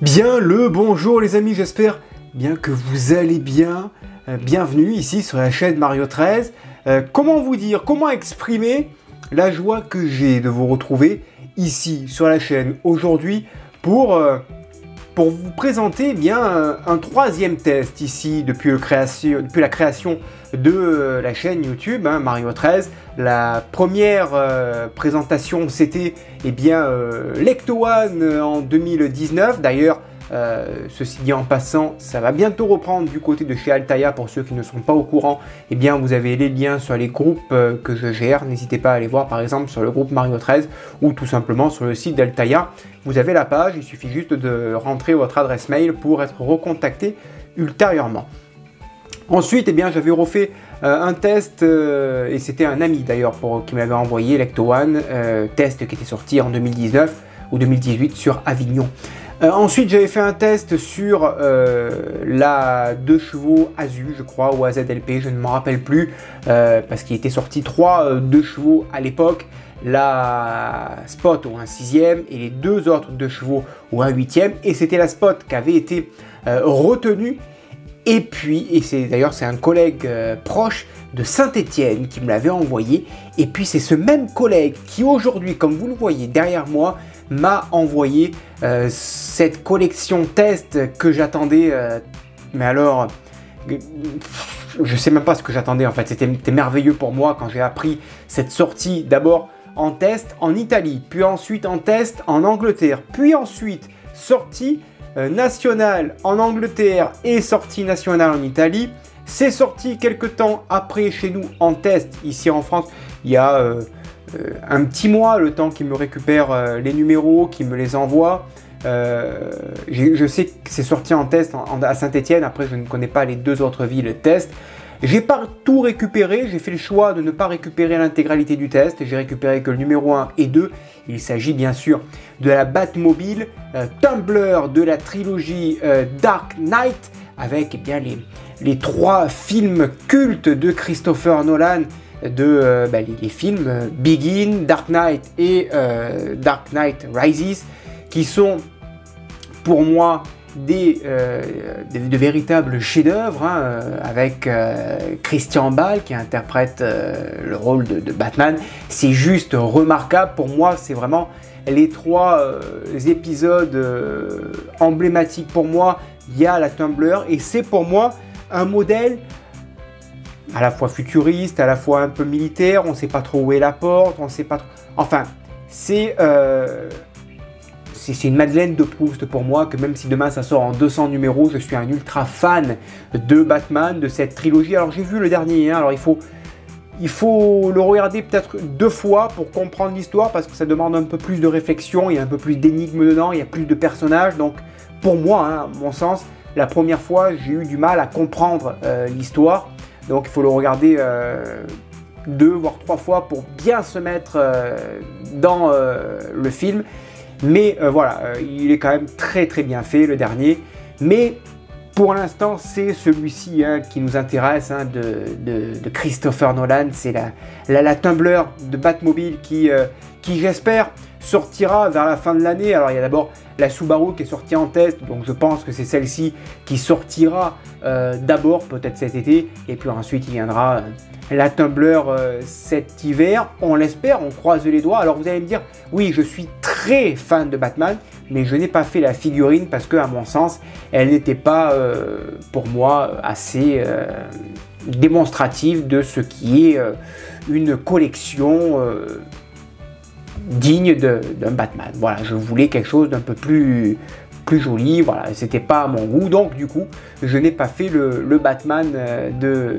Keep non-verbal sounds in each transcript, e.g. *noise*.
Bien le bonjour les amis, j'espère bien que vous allez bien. Euh, bienvenue ici sur la chaîne Mario 13. Euh, comment vous dire, comment exprimer la joie que j'ai de vous retrouver ici sur la chaîne aujourd'hui pour, euh, pour vous présenter bien un, troisième test ici depuis, création, depuis la création de la chaîne YouTube hein, Mario 13. La première présentation c'était eh bien Lecto One en 2019. D'ailleurs euh, ceci dit en passant, ça va bientôt reprendre du côté de chez Altaïa pour ceux qui ne sont pas au courant. Eh bien, vous avez les liens sur les groupes euh, que je gère. N'hésitez pas à aller voir par exemple sur le groupe Mario 13 ou tout simplement sur le site d'Altaïa. Vous avez la page, il suffit juste de rentrer votre adresse mail pour être recontacté ultérieurement. Ensuite, eh bien, j'avais refait euh, un test, et c'était un ami d'ailleurs qui m'avait envoyé Lecto One, test qui était sorti en 2019 ou 2018 sur Avignon. Euh, ensuite, j'avais fait un test sur euh, la 2 chevaux ASU, je crois, ou AZLP, je ne m'en rappelle plus, euh, parce qu'il était sorti 3 2 chevaux à l'époque, la Spot ou un 6ème, et les deux autres 2 chevaux ou un 8ème, et c'était la Spot qui avait été retenue. Et puis, et c'est d'ailleurs c'est un collègue proche de Saint-Étienne qui me l'avait envoyé. Et puis c'est ce même collègue qui aujourd'hui, comme vous le voyez derrière moi, m'a envoyé euh, cette collection test que j'attendais. Euh, mais alors, je sais même pas ce que j'attendais en fait. C'était merveilleux pour moi quand j'ai appris cette sortie d'abord en test en Italie, puis ensuite en test en Angleterre, puis ensuite sortie euh, nationale en Angleterre et sortie nationale en Italie. C'est sorti quelques temps après chez nous en test ici en France. Il y a euh, un petit mois, le temps qu'il me récupère euh, les numéros, qu'il me les envoie. Euh, je sais que c'est sorti en test à Saint-Etienne, après je ne connais pas les deux autres villes test. J'ai pas tout récupéré, j'ai fait le choix de ne pas récupérer l'intégralité du test, j'ai récupéré que le numéro 1 et 2. Il s'agit bien sûr de la Batmobile Tumblr de la trilogie Dark Knight, avec eh bien, les, les trois films cultes de Christopher Nolan de euh, bah, les, films euh, Begin, Dark Knight et euh, Dark Knight Rises, qui sont pour moi des, de véritables chefs-d'œuvre, hein, avec Christian Bale qui interprète le rôle de, Batman. C'est juste remarquable. Pour moi, c'est vraiment les trois épisodes emblématiques pour moi. Il y a la Tumblr et c'est pour moi un modèle à la fois futuriste, à la fois un peu militaire, on ne sait pas trop où est la porte, on ne sait pas trop... Enfin, euh, c'est c'est une Madeleine de Proust pour moi, que même si demain ça sort en 200 numéros, je suis un ultra fan de Batman, de cette trilogie. Alors j'ai vu le dernier, hein, alors il faut, il faut le regarder peut-être deux fois pour comprendre l'histoire, parce que ça demande un peu plus de réflexion, il y a un peu plus d'énigmes dedans, il y a plus de personnages, donc pour moi, hein, à mon sens, la première fois j'ai eu du mal à comprendre euh, l'histoire. Donc il faut le regarder euh, deux voire trois fois pour bien se mettre euh, dans le film. Mais voilà, il est quand même très très bien fait le dernier. Mais pour l'instant, c'est celui-ci hein, qui nous intéresse hein, de, Christopher Nolan. C'est la, la, de Batmobile qui, qui j'espère, sortira vers la fin de l'année. Alors il y a d'abord la Subaru qui est sortie en test, donc je pense que c'est celle-ci qui sortira euh, d'abord peut-être cet été, et puis ensuite il viendra euh, la Tumblr euh, cet hiver, on l'espère, on croise les doigts. Alors vous allez me dire, oui je suis très fan de Batman, mais je n'ai pas fait la figurine parce que à mon sens, elle n'était pas pour moi assez démonstrative de ce qui est une collection digne d'un Batman. Voilà, je voulais quelque chose d'un peu plus plus joli, voilà, c'était pas à mon goût, donc du coup, je n'ai pas fait le, Batman euh, de,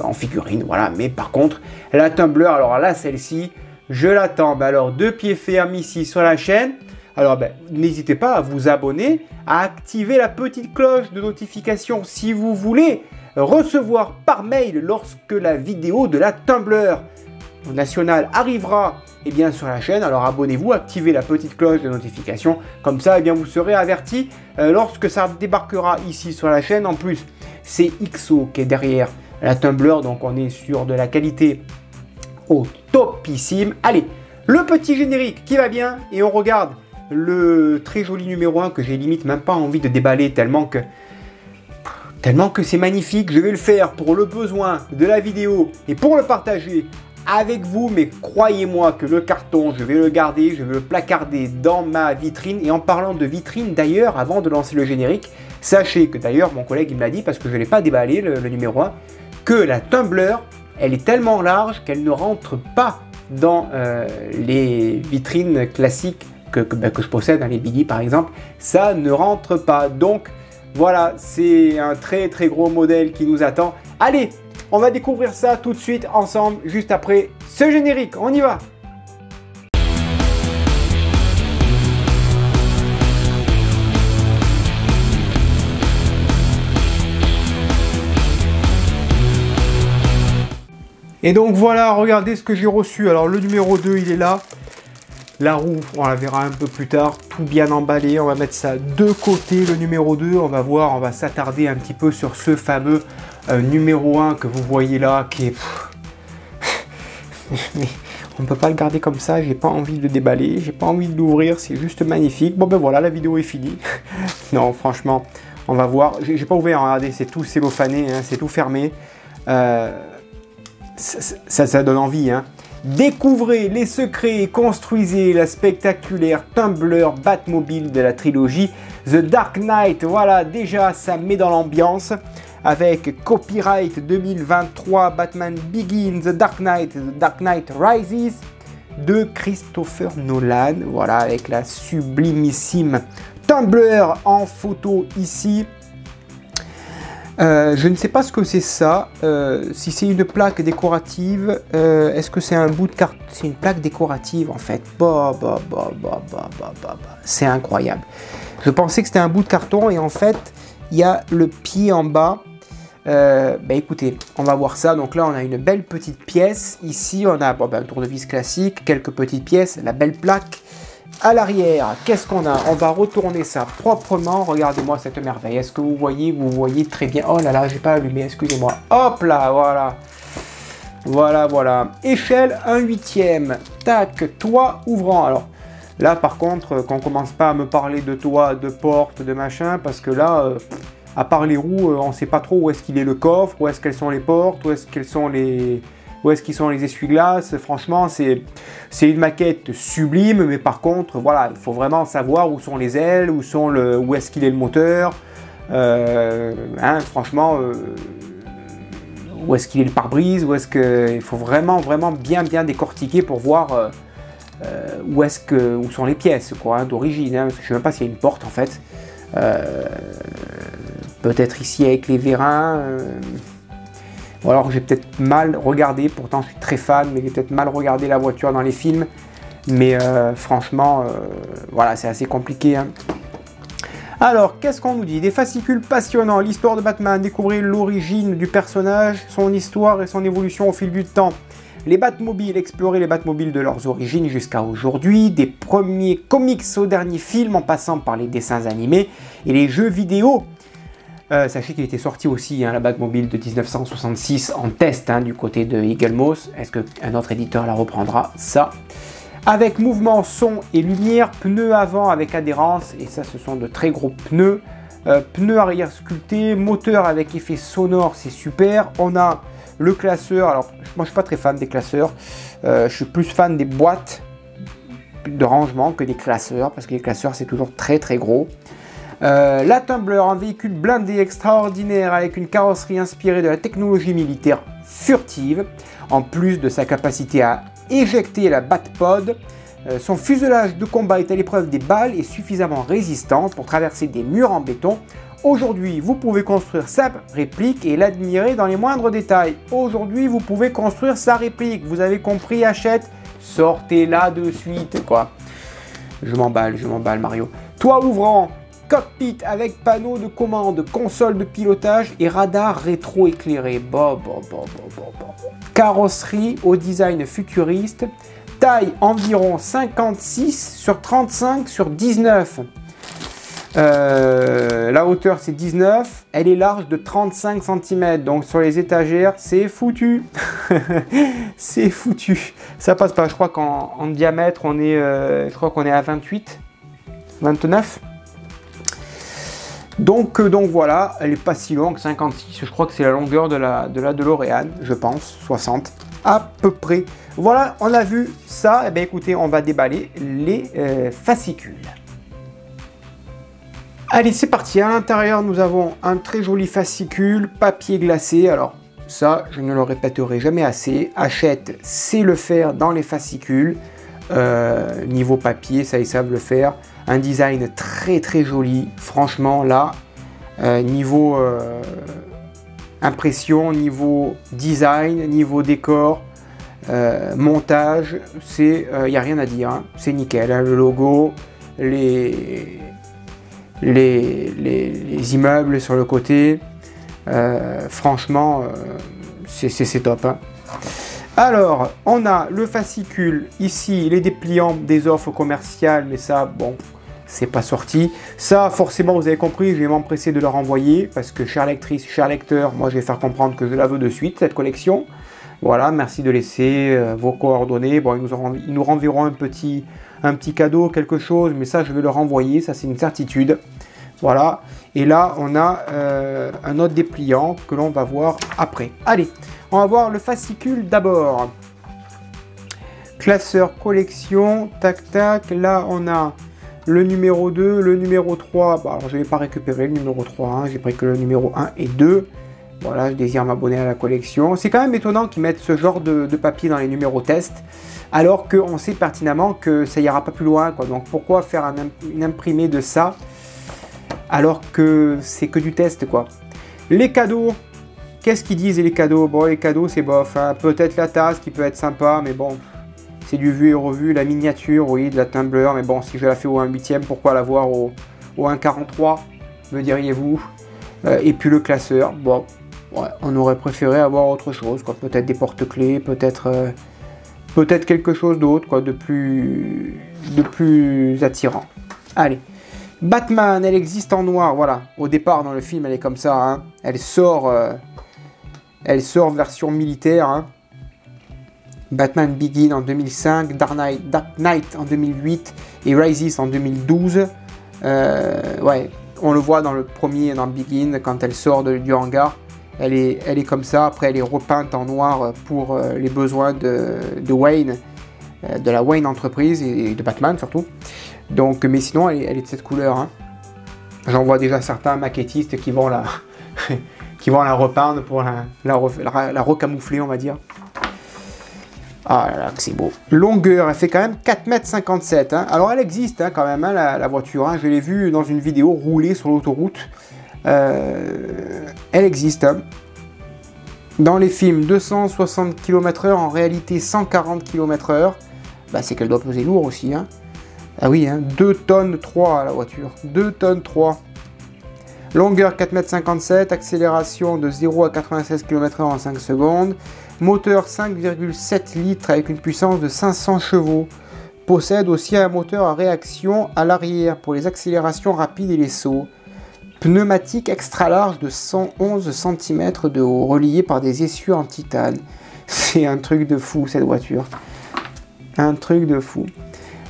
en figurine, voilà, mais par contre, la Tumblr, alors là, celle-ci, je l'attends, alors, deux pieds fermes ici sur la chaîne, alors ben, n'hésitez pas à vous abonner, à activer la petite cloche de notification si vous voulez recevoir par mail lorsque la vidéo de la Tumblr national arrivera eh bien, sur la chaîne. Alors abonnez-vous, activez la petite cloche de notification. Comme ça, eh bien, vous serez averti euh, lorsque ça débarquera ici sur la chaîne. En plus, c'est XO qui est derrière la Tumblr. Donc on est sur de la qualité au topissime. Allez, le petit générique qui va bien. Et on regarde le très joli numéro 1 que j'ai limite même pas envie de déballer tellement que tellement que c'est magnifique. Je vais le faire pour le besoin de la vidéo et pour le partager avec vous, mais croyez-moi que le carton, je vais le garder, je vais le placarder dans ma vitrine. Et en parlant de vitrine, d'ailleurs, avant de lancer le générique, sachez que d'ailleurs, mon collègue il m'a dit, parce que je ne l'ai pas déballé, le, numéro 1, que la Tumblr, elle est tellement large qu'elle ne rentre pas dans euh, les vitrines classiques que, ben, que, je possède, dans les Biggie par exemple. Ça ne rentre pas. Donc, voilà, c'est un très très gros modèle qui nous attend. Allez, on va découvrir ça tout de suite ensemble, juste après ce générique. On y va Et donc voilà, regardez ce que j'ai reçu. Alors le numéro 2, il est là. La roue, on la verra un peu plus tard, tout bien emballé. On va mettre ça de côté, le numéro 2. On va voir, on va s'attarder un petit peu sur ce fameux euh, numéro 1 que vous voyez là, qui est... *laughs* on ne peut pas le garder comme ça, j'ai pas envie de le déballer, j'ai pas envie de l'ouvrir, c'est juste magnifique. Bon ben voilà, la vidéo est finie. *laughs* non, franchement, on va voir. J'ai pas ouvert, regardez, c'est tout cellophané, hein, c'est tout fermé. Euh, ça, ça, donne envie. Hein. Découvrez les secrets et construisez la spectaculaire Tumblr Batmobile de la trilogie The Dark Knight. Voilà, déjà, ça met dans l'ambiance avec Copyright 2023, Batman Begins, The Dark Knight, The Dark Knight Rises de Christopher Nolan. Voilà, avec la sublimissime Tumblr en photo ici. Euh, je ne sais pas ce que c'est ça. Euh, si c'est une plaque décorative, euh, est-ce que c'est un bout de carte C'est une plaque décorative en fait? C'est incroyable. Je pensais que c'était un bout de carton et en fait, il y a le pied en bas euh, bah écoutez, on va voir ça. Donc là, on a une belle petite pièce. Ici, on a bon, bah, un tournevis classique, quelques petites pièces, la belle plaque. À l'arrière, qu'est-ce qu'on a? On va retourner ça proprement. Regardez-moi cette merveille. Est-ce que vous voyez? Vous voyez très bien. Oh là là, j'ai pas allumé, excusez-moi. Hop là, voilà. Voilà, voilà. Échelle 1 huitième. Tac, toit ouvrant. Alors, là, par contre, qu'on commence pas à me parler de toit, de porte, de machin, parce que là... Euh, à part les roues, euh, on ne sait pas trop où est-ce qu'il est le coffre, où est-ce qu'elles sont les portes, où est-ce qu'elles sont les où est-ce qu'ils sont les essuie-glaces. Franchement, c'est une maquette sublime, mais par contre, voilà, il faut vraiment savoir où sont les ailes, où, sont le, où est-ce qu'il est le moteur. Euh, hein, franchement, euh, où est-ce qu'il est le pare-brise, où est-ce que il faut vraiment vraiment bien bien décortiquer pour voir où est-ce que où sont les pièces quoi hein, d'origine. Hein, je ne sais même pas s'il y a une porte en fait. Peut-être ici avec les vérins. Euh, ou alors j'ai peut-être mal regardé, pourtant je suis très fan, mais j'ai peut-être mal regardé la voiture dans les films. Mais euh, franchement, euh, voilà, c'est assez compliqué. Hein. Alors, qu'est-ce qu'on nous dit? Des fascicules passionnants, l'histoire de Batman, découvrir l'origine du personnage, son histoire et son évolution au fil du temps. Les Batmobiles, explorer les Batmobiles de leurs origines jusqu'à aujourd'hui, des premiers comics aux derniers films en passant par les dessins animés et les jeux vidéo. Euh, sachez qu'il était sorti aussi, hein, la Batmobile de 1966, en test hein, du côté de Eagle Moss. Est-ce qu'un autre éditeur la reprendra? Ça. Avec mouvement, son et lumière, pneus avant avec adhérence, et ça ce sont de très gros pneus. Euh, pneus arrière sculptés, moteur avec effet sonore, c'est super. On a le classeur, alors moi je suis pas très fan des classeurs, euh, je suis plus fan des boîtes de rangement que des classeurs, parce que les classeurs c'est toujours très très gros. Euh, la Tumbler, un véhicule blindé extraordinaire avec une carrosserie inspirée de la technologie militaire furtive, en plus de sa capacité à éjecter la Batpod. Euh, son fuselage de combat est à l'épreuve des balles et suffisamment résistant pour traverser des murs en béton. Aujourd'hui, vous pouvez construire sa réplique et l'admirer dans les moindres détails. Aujourd'hui, vous pouvez construire sa réplique. Vous avez compris, achète, sortez-la de suite, quoi. Je m'emballe, je m'emballe, Mario. Toi ouvrant, Cockpit avec panneau de commande, console de pilotage et radar rétro-éclairé. Carrosserie au design futuriste. Taille environ 56 sur 35 sur 19. Euh, la hauteur c'est 19, elle est large de 35 cm, donc sur les étagères c'est foutu, *laughs* c'est foutu, ça passe pas, je crois qu'en diamètre on est, euh, je crois qu'on est à 28, 29 donc, euh, donc voilà, elle est pas si longue, 56, je crois que c'est la longueur de la, de la DeLorean, je pense, 60 à peu près. Voilà, on a vu ça, et eh bien écoutez, on va déballer les euh, fascicules. Allez, c'est parti. À l'intérieur, nous avons un très joli fascicule, papier glacé. Alors, ça, je ne le répéterai jamais assez. Achète, c'est le faire dans les fascicules. Euh, niveau papier, ça, ils savent le faire. Un design très très joli. Franchement, là, euh, niveau euh, impression, niveau design, niveau décor, montage, c'est, il n'y a rien à dire. Hein. C'est nickel. Hein. Le logo, les, les, les, immeubles sur le côté. franchement, c'est top. Hein. Alors, on a le fascicule, ici, les dépliants des offres commerciales, mais ça, bon, c'est pas sorti. Ça, forcément, vous avez compris, je vais m'empresser de le renvoyer, parce que, chère lectrice, cher lecteur, moi, je vais faire comprendre que je la veux de suite, cette collection. Voilà, merci de laisser euh, vos coordonnées. Bon, ils nous, ils renverront un petit, cadeau, quelque chose, mais ça, je vais le renvoyer, ça, c'est une certitude. Voilà, et là, on a euh, un autre dépliant que l'on va voir après. Allez, on va voir le fascicule d'abord. Classeur collection, tac tac. Là, on a le numéro 2, le numéro 3. alors, je n'ai pas récupéré le numéro 3, hein. j'ai pris que le numéro 1 et 2. Voilà, je désire m'abonner à la collection. C'est quand même étonnant qu'ils mettent ce genre de, papier dans les numéros test, alors qu'on sait pertinemment que ça ira pas plus loin. Donc pourquoi faire un, une imprimé de ça, alors que c'est que du test quoi. Les cadeaux, Qu'est-ce qu'ils disent les cadeaux? Bon, les cadeaux, c'est bof. Hein. Peut-être la tasse qui peut être sympa, mais bon, c'est du vu et revu. La miniature, oui, de la Tumblr, mais bon, si je la fais au 1 8 pourquoi l'avoir au, au 1,43 Me diriez-vous? Euh, Et puis le classeur, bon, on aurait préféré avoir autre chose, quoi. Peut-être des porte-clés, peut-être euh, peut-être quelque chose d'autre, quoi, de plus, de plus attirant. Allez. Batman, elle existe en noir, voilà. Au départ, dans le film, elle est comme ça. Hein. Elle sort euh, elle sort version militaire. Hein. Batman Begin en 2005, Dark Knight, en 2008 et Rises en 2012. Euh, ouais, on le voit dans le premier, dans Begin, quand elle sort du hangar. Elle est, elle est comme ça. Après, elle est repeinte en noir pour euh, les besoins de, Wayne, euh, de la Wayne Entreprise et de Batman surtout. Donc, mais sinon, elle, est de cette couleur. Hein. J'en vois déjà certains maquettistes qui vont la, *laughs* qui vont la repeindre pour la, recamoufler, on va dire. Ah là là, c'est beau. Longueur, elle fait quand même 4,57 m. Hein. Alors elle existe hein, quand même, hein, la, voiture. Je l'ai vue dans une vidéo rouler sur l'autoroute. Euh, elle existe. Dans les films, 260 km/h, en réalité 140 km/h. Bah, c'est qu'elle doit peser lourd aussi. Ah oui, 2 tonnes 3 la voiture. 2 tonnes 3. Longueur 4,57 m, accélération de 0 à 96 km/h en 5 secondes. Moteur 5,7 litres avec une puissance de 500 chevaux. Possède aussi un moteur à réaction à l'arrière pour les accélérations rapides et les sauts. Pneumatique extra large de 111 cm de haut, relié par des essieux en titane. *laughs* C'est un truc de fou cette voiture. Un truc de fou.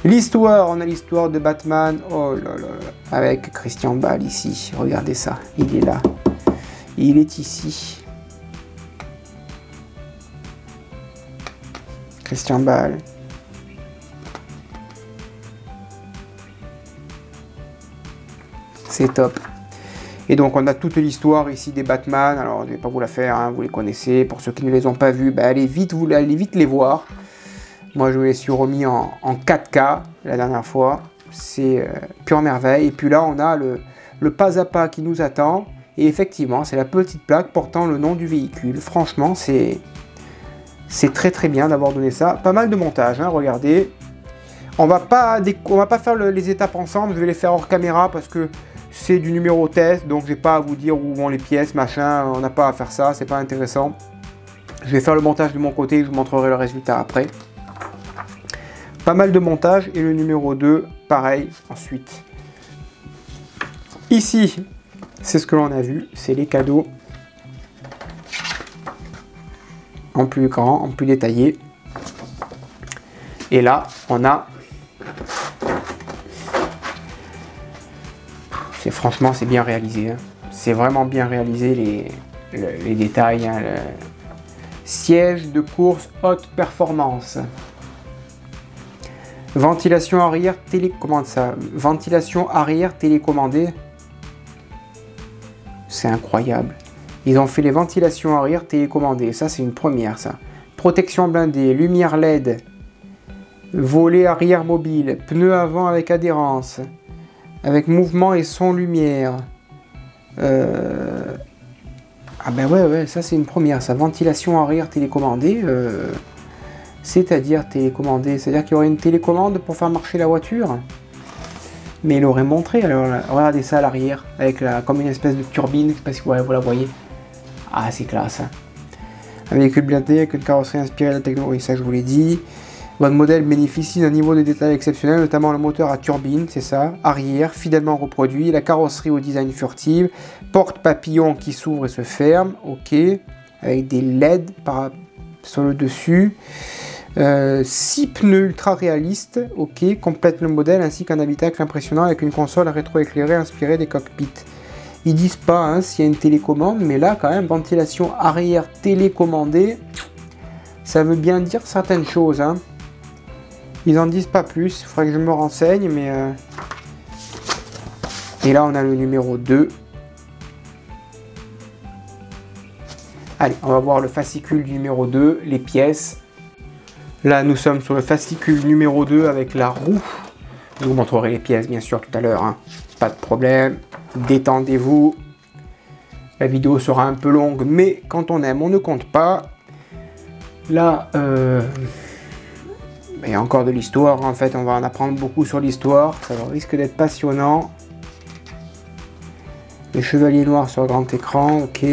L'histoire, on a l'histoire de Batman. Oh là là, avec Christian Ball ici. Regardez ça, il est là. Il est ici. Christian Ball. C'est top. Et donc on a toute l'histoire ici des Batman. Alors je ne vais pas vous la faire, hein, vous les connaissez. Pour ceux qui ne les ont pas vus, bah, allez vite, vous allez vite les voir. Moi, je me les suis remis en, 4K la dernière fois. C'est euh, pure merveille. Et puis là, on a le, pas à pas qui nous attend. Et effectivement, c'est la petite plaque portant le nom du véhicule. Franchement, c'est c'est très très bien d'avoir donné ça. Pas mal de montage, hein, regardez. On va pas on va pas faire les étapes ensemble. Je vais les faire hors caméra parce que c'est du numéro test. Donc, j'ai pas à vous dire où vont les pièces, machin. On n'a pas à faire ça. C'est pas intéressant. Je vais faire le montage de mon côté. Je vous montrerai le résultat après. Pas mal de montage et le numéro 2, pareil, ensuite. Ici, c'est ce que l'on a vu, c'est les cadeaux en plus grand, en plus détaillé. Et là, on a C'est franchement, c'est bien réalisé. Hein. C'est vraiment bien réalisé les, les détails. Hein, Siège de course haute performance. Ventilation arrière télécommande ça. Ventilation arrière télécommandée. C'est incroyable. Ils ont fait les ventilations arrière télécommandées. Ça, c'est une première, ça. Protection blindée, lumière LED, volet arrière mobile, pneus avant avec adhérence, avec mouvement et son lumière. Euh, ah ben ouais, ouais, ça c'est une première. Ça, ventilation arrière télécommandée. Euh, c'est-à-dire télécommandée. C'est-à-dire qu'il y aurait une télécommande pour faire marcher la voiture. Mais il aurait montré, alors regardez ça à l'arrière, avec la, comme une espèce de turbine, je sais pas si vous, la voyez. Ah, c'est classe. Hein. Un véhicule blindé avec une carrosserie inspirée de la technologie, ça je vous l'ai dit. Votre modèle bénéficie d'un niveau de détail exceptionnel, notamment le moteur à turbine, c'est ça, arrière, fidèlement reproduit, la carrosserie au design furtif, porte papillon qui s'ouvre et se ferme, ok, avec des LED sur le dessus. 6 euh, pneus ultra réalistes, ok, complètent le modèle ainsi qu'un habitacle impressionnant avec une console rétroéclairée inspirée des cockpits. Ils disent pas hein, s'il y a une télécommande, mais là quand même, ventilation arrière télécommandée, ça veut bien dire certaines choses. Hein. Ils en disent pas plus, il faudrait que je me renseigne, mais... Euh, et là on a le numéro 2. Allez, on va voir le fascicule du numéro 2, les pièces. Là, nous sommes sur le fascicule numéro 2 avec la roue. Je vous montrerai les pièces, bien sûr, tout à l'heure. Hein. Pas de problème. Détendez-vous. La vidéo sera un peu longue, mais quand on aime, on ne compte pas. Là, euh, il y a encore de l'histoire. En fait, on va en apprendre beaucoup sur l'histoire. Ça risque d'être passionnant. Les chevaliers noirs sur grand écran, ok.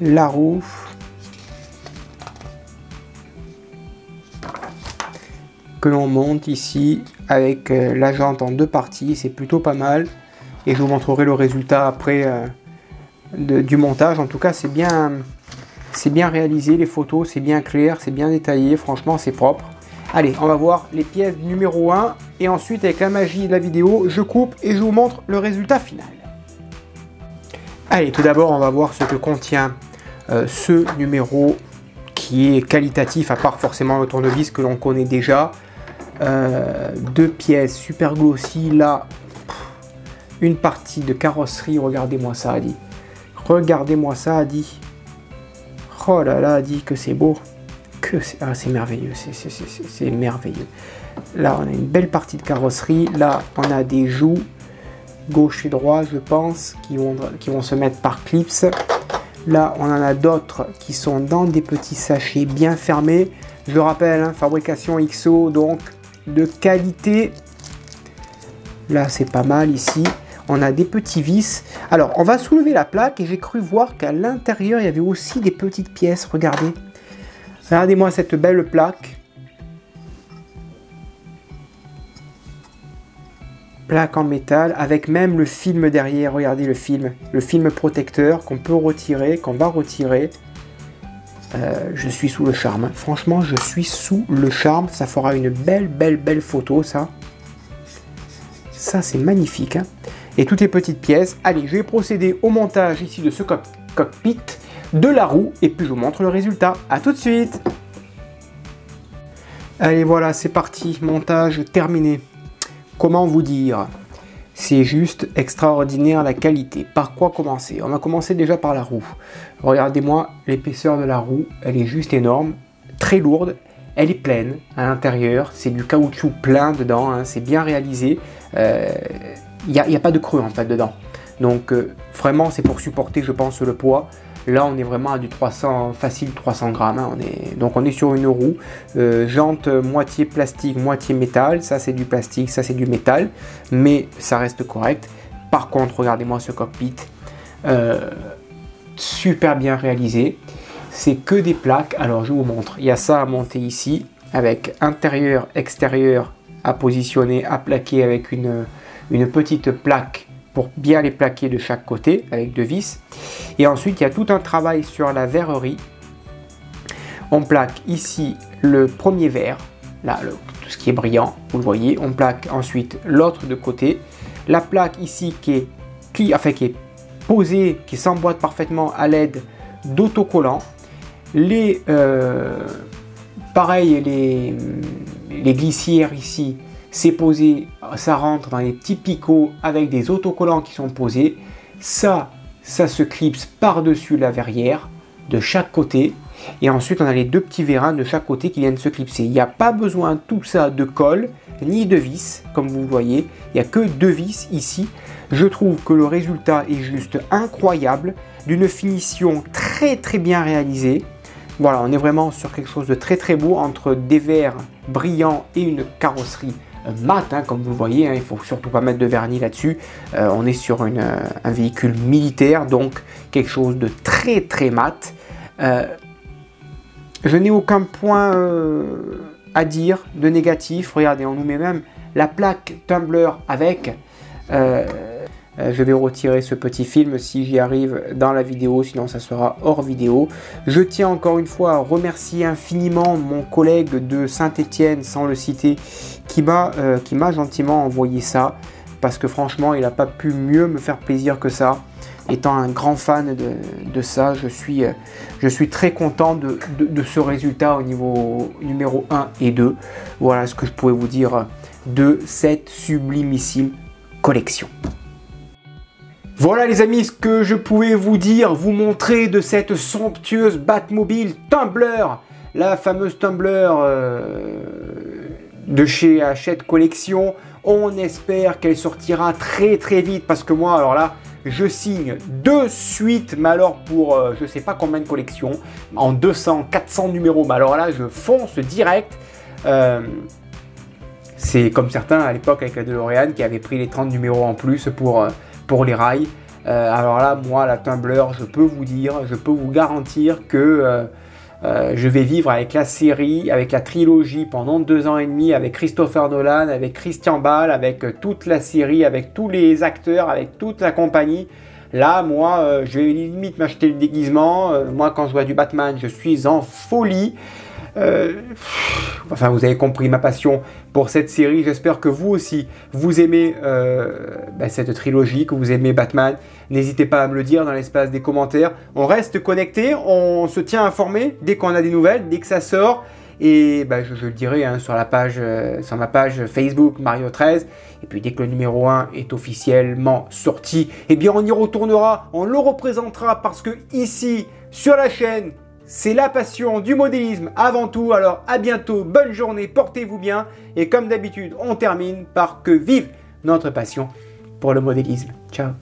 La roue. Que l'on monte ici avec euh, la jante en deux parties. C'est plutôt pas mal. Et je vous montrerai le résultat après euh, du montage. En tout cas, c'est bien, c'est bien réalisé. Les photos, c'est bien clair, c'est bien détaillé. Franchement, c'est propre. Allez, on va voir les pièces numéro 1. Et ensuite, avec la magie de la vidéo, je coupe et je vous montre le résultat final. Allez, tout d'abord, on va voir ce que contient euh, ce numéro qui est qualitatif, à part forcément le tournevis que l'on connaît déjà. Euh, deux pièces super glossy, là, une partie de carrosserie, regardez-moi ça, a dit. Regardez-moi ça, a dit. Oh là là, a dit que c'est beau. Que c'est ah, merveilleux, c'est merveilleux. Là, on a une belle partie de carrosserie. Là, on a des joues gauche et droit, je pense, qui vont, qui vont se mettre par clips. Là, on en a d'autres qui sont dans des petits sachets bien fermés. Je rappelle, hein, fabrication XO, donc de qualité. Là, c'est pas mal ici. On a des petits vis. Alors, on va soulever la plaque et j'ai cru voir qu'à l'intérieur, il y avait aussi des petites pièces. Regardez. Regardez-moi cette belle plaque. Plaque en métal avec même le film derrière. Regardez le film, le film protecteur qu'on peut retirer, qu'on va retirer. Euh, je suis sous le charme. Franchement, je suis sous le charme. Ça fera une belle, belle, belle photo, ça. Ça, c'est magnifique. Hein. Et toutes les petites pièces. Allez, je vais procéder au montage ici de ce cockpit, de la roue, et puis je vous montre le résultat. A tout de suite Allez, voilà, c'est parti. Montage terminé. Comment vous dire? C'est juste extraordinaire la qualité. Par quoi commencer? On va commencer déjà par la roue. Regardez-moi l'épaisseur de la roue, elle est juste énorme, très lourde. Elle est pleine à l'intérieur, c'est du caoutchouc plein dedans, hein. c'est bien réalisé. Il euh, n'y a, pas de creux en fait dedans. Donc euh, vraiment c'est pour supporter je pense le poids. Là, on est vraiment à du 300, facile 300 grammes. Hein. On est, donc, on est sur une roue. Euh, jante moitié plastique, moitié métal. Ça, c'est du plastique, ça, c'est du métal. Mais ça reste correct. Par contre, regardez-moi ce cockpit. Euh, super bien réalisé. C'est que des plaques. Alors, je vous montre. Il y a ça à monter ici. Avec intérieur, extérieur à positionner, à plaquer avec une petite plaque pour bien les plaquer de chaque côté avec deux vis. Et ensuite, il y a tout un travail sur la verrerie On plaque ici le premier verre, là, tout ce qui est brillant, vous le voyez. On plaque ensuite l'autre de côté. La plaque ici qui est, enfin, qui est posée, qui s'emboîte parfaitement à l'aide d'autocollants. Les, euh, pareil, les glissières ici, c'est posé, ça rentre dans les petits picots avec des autocollants qui sont posés. Ça, ça se clipse par-dessus la verrière de chaque côté. Et ensuite, on a les deux petits vérins de chaque côté qui viennent se clipser. Il n'y a pas besoin tout ça de colle ni de vis, comme vous voyez. Il n'y a que deux vis ici. Je trouve que le résultat est juste incroyable, d'une finition très très bien réalisée. Voilà, on est vraiment sur quelque chose de très très beau entre des verres brillants et une carrosserie mat, hein, comme vous voyez, hein, il faut surtout pas mettre de vernis là-dessus. Euh, on est sur euh, un véhicule militaire, donc quelque chose de très très mat. je n'ai aucun point à dire de négatif. Regardez, on nous met même la plaque Tumblr avec. Euh, je vais retirer ce petit film si j'y arrive dans la vidéo, sinon ça sera hors vidéo. Je tiens encore une fois à remercier infiniment mon collègue de Saint-Étienne, sans le citer, qui m'a euh, gentiment envoyé ça, parce que franchement, il n'a pas pu mieux me faire plaisir que ça. Étant un grand fan de, ça, je suis, euh, je suis très content de, de, ce résultat au niveau numéro 1 et 2. Voilà ce que je pouvais vous dire de cette sublimissime collection. Voilà les amis ce que je pouvais vous dire, vous montrer de cette somptueuse Batmobile Tumblr, la fameuse Tumblr euh, de chez Hachette Collection. On espère qu'elle sortira très très vite parce que moi alors là je signe de suite, mais alors pour euh, je sais pas combien de collections, en 200, 400 numéros, mais alors là je fonce direct. Euh, c'est comme certains à l'époque avec la DeLorean qui avaient pris les 30 numéros en plus pour pour les rails. Euh, alors là, moi, la Tumblr, je peux vous dire, je peux vous garantir que euh, euh, je vais vivre avec la série, avec la trilogie pendant deux ans et demi, avec Christopher Nolan, avec Christian Bale, avec toute la série, avec tous les acteurs, avec toute la compagnie. Là, moi, je vais limite m'acheter le déguisement. moi, quand je vois du Batman, je suis en folie. Euh, enfin, vous avez compris ma passion pour cette série. J'espère que vous aussi, vous aimez euh, bah, cette trilogie, que vous aimez Batman. N'hésitez pas à me le dire dans l'espace des commentaires. On reste connecté, on se tient informé dès qu'on a des nouvelles, dès que ça sort. Et bah, je, le dirai hein, sur, la page, euh, ma page Facebook Mario 13. Et puis dès que le numéro 1 est officiellement sorti, eh bien on y retournera, on le représentera parce que ici, sur la chaîne, c'est la passion du modélisme avant tout. Alors à bientôt, bonne journée, portez-vous bien. Et comme d'habitude, on termine par que vive notre passion pour le modélisme. Ciao